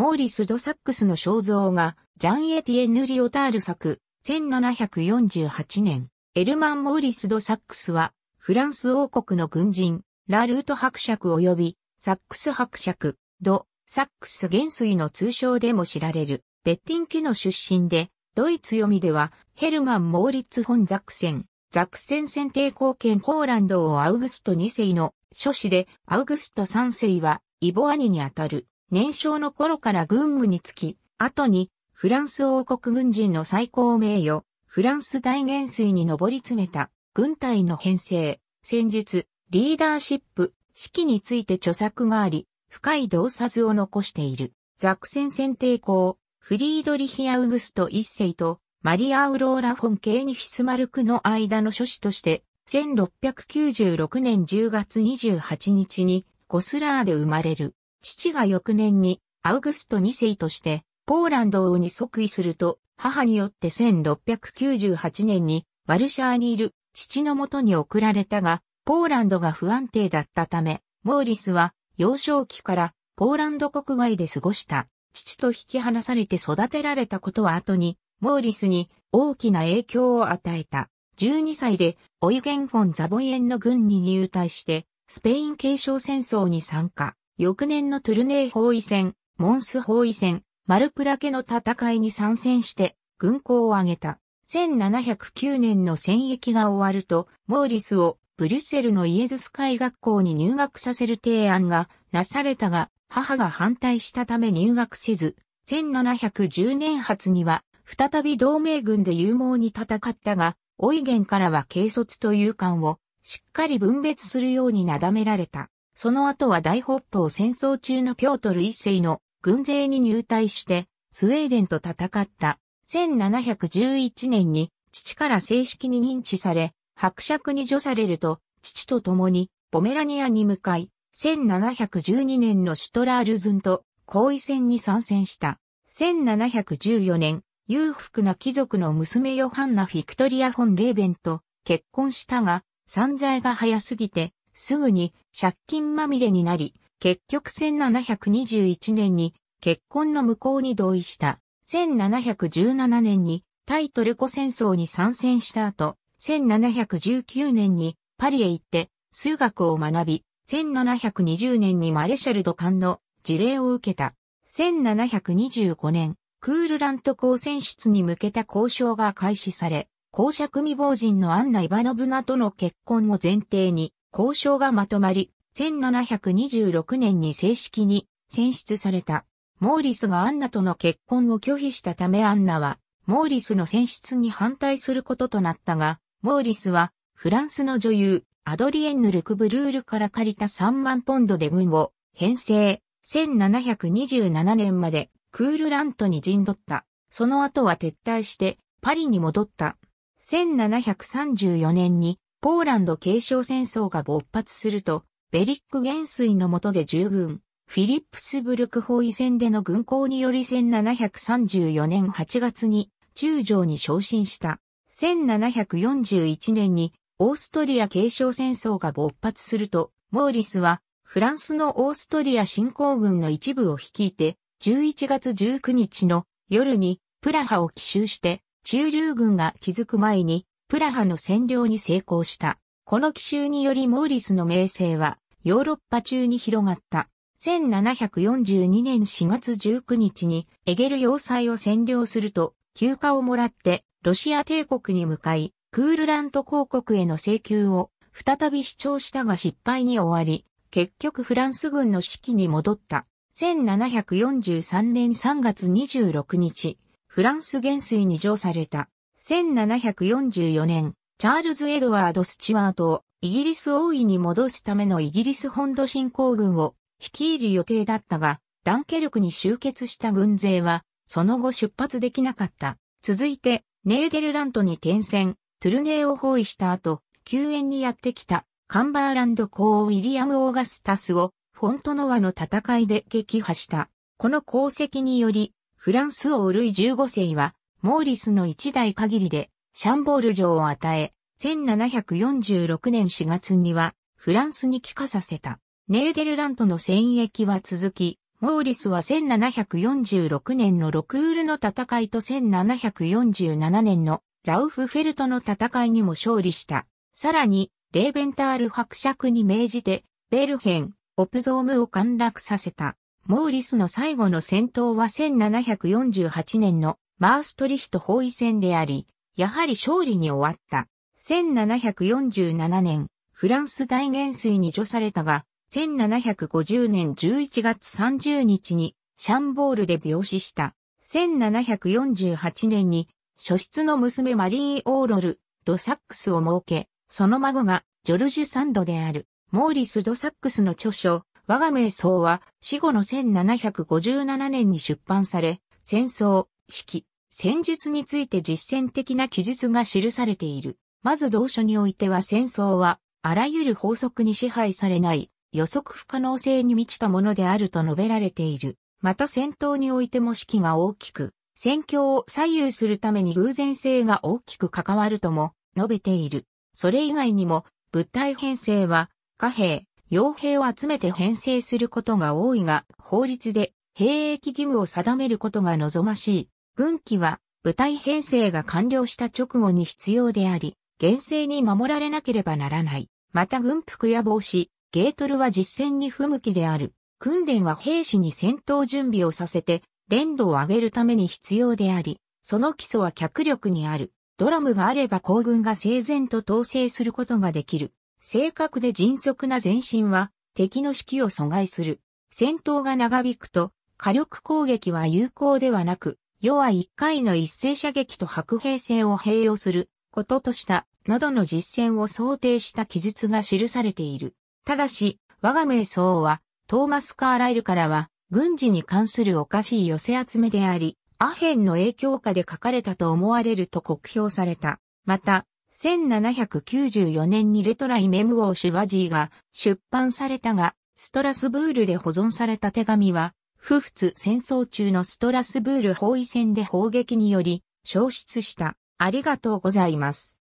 モーリス・ド・サックスの肖像が、ジャン・エティエヌ・リオタール作、1748年、エルマン・モーリス・ド・サックスは、フランス王国の軍人、ラ・ルート伯爵及び、サックス伯爵、ド・サックス元帥の通称でも知られる、ベッティン家の出身で、ドイツ読みでは、ヘルマン・モーリッツ・フォン・ザクセン、ザクセン選定貢献ポーランドをアウグスト2世の諸子で、アウグスト3世は、イボ兄にあたる。年少の頃から軍務につき、後に、フランス王国軍人の最高名誉、フランス大元帥に上り詰めた、軍隊の編成、戦術、リーダーシップ、指揮について著作があり、深い洞察を残している。ザクセン選定公、フリードリヒ・アウグスト一世と、マリア・ウローラ・フォン・ケーニフィスマルクの間の諸子として、1696年10月28日に、ゴスラーで生まれる。父が翌年にアウグスト2世としてポーランド王に即位すると母によって1698年にワルシャーにいる父のもとに送られたがポーランドが不安定だったためモーリスは幼少期からポーランド国外で過ごした父と引き離されて育てられたことは後にモーリスに大きな影響を与えた。12歳でオイゲン・フォン・ザボイエンの軍に入隊してスペイン継承戦争に参加。翌年のトゥルネー包囲戦、モンス包囲戦、マルプラケの戦いに参戦して軍港を挙げた。1709年の戦役が終わると、モーリスをブリュッセルのイエズス会学校に入学させる提案がなされたが、母が反対したため入学せず、1710年初には再び同盟軍で勇猛に戦ったが、オイゲンからは軽率と勇敢をしっかり分別するようになだめられた。その後は大北方戦争中のピョートル一世の軍勢に入隊して、スウェーデンと戦った。1711年に父から正式に認知され、伯爵に除されると、父と共にポメラニアに向かい、1712年のシュトラールズンと交易戦に参戦した。1714年、裕福な貴族の娘ヨハンナ・フィクトリア・フォン・レーベンと結婚したが、散財が早すぎてすぐに借金まみれになり、結局1721年に結婚の無効に同意した。1717年にタイトルコ戦争に参戦した後、1719年にパリへ行って数学を学び、1720年にマレシャルド官の事例を受けた。1725年、クールラント公選出に向けた交渉が開始され、公爵未亡人のアンナ・イバノブナとの結婚を前提に、交渉がまとまり、1726年に正式に選出された。モーリスがアンナとの結婚を拒否したためアンナは、モーリスの選出に反対することとなったが、モーリスは、フランスの女優、アドリエンヌ・ルクブルールから借りた3万ポンドで軍を編成、1727年までクールラントに陣取った。その後は撤退してパリに戻った。1734年にポーランド継承戦争が勃発すると、ベリック元帥の下で従軍、フィリップスブルク包囲戦での軍港により1734年8月に中将に昇進した。1741年にオーストリア継承戦争が勃発すると、モーリスはフランスのオーストリア侵攻軍の一部を率いて、11月19日の夜にプラハを奇襲して、中流軍が気づく前にプラハの占領に成功した。この奇襲によりモーリスの名声はヨーロッパ中に広がった。1742年4月19日にエゲル要塞を占領すると休暇をもらってロシア帝国に向かいクールラント公国への請求を再び主張したが失敗に終わり結局フランス軍の指揮に戻った。1743年3月26日、フランス元帥に上された。1744年、チャールズ・エドワード・スチュワートをイギリス王位に戻すためのイギリス本土侵攻軍を率いる予定だったが、ダンケルクに集結した軍勢は、その後出発できなかった。続いて、ネーデルラントに転戦、トゥルネーを包囲した後、救援にやってきた、カンバーランド公ウィリアム・オーガスタスを、フォントノワの戦いで撃破した。この功績により、フランス王ルイ15世は、モーリスの一代限りで、シャンボール城を与え、1746年4月には、フランスに帰化させた。ネーデルラントの戦役は続き、モーリスは1746年のロクールの戦いと1747年のラウフフェルトの戦いにも勝利した。さらに、レーベンタール伯爵に命じて、ベルヘン、オプゾームを陥落させた。モーリスの最後の戦闘は1748年のマーストリヒト包囲戦であり、やはり勝利に終わった。1747年、フランス大元帥に除されたが、1750年11月30日にシャンボールで病死した。1748年に、初出の娘マリー・オーロル、ドサックスを設け、その孫がジョルジュ・サンドである。モーリス・ドサックスの著書、我が瞑想は死後の1757年に出版され、戦争、式、戦術について実践的な記述が記されている。まず同書においては戦争は、あらゆる法則に支配されない予測不可能性に満ちたものであると述べられている。また戦闘においても式が大きく、戦況を左右するために偶然性が大きく関わるとも述べている。それ以外にも、物体編成は、貨幣、傭兵を集めて編成することが多いが、法律で兵役義務を定めることが望ましい。軍機は、部隊編成が完了した直後に必要であり、厳正に守られなければならない。また軍服や帽子、ゲートルは実戦に不向きである。訓練は兵士に戦闘準備をさせて、連度を上げるために必要であり、その基礎は脚力にある。ドラムがあれば行軍が整然と統制することができる。正確で迅速な前進は敵の士気を阻害する。戦闘が長引くと火力攻撃は有効ではなく、弱い一回の一斉射撃と白兵戦を併用することとしたなどの実践を想定した記述が記されている。ただし、我が瞑想は、トーマス・カーライルからは、軍事に関するおかしい寄せ集めであり、アヘンの影響下で書かれたと思われると酷評された。また、1794年にレトライ・メムオー・シュワジーが出版されたが、ストラスブールで保存された手紙は、不仏戦争中のストラスブール包囲戦で砲撃により消失した。ありがとうございます。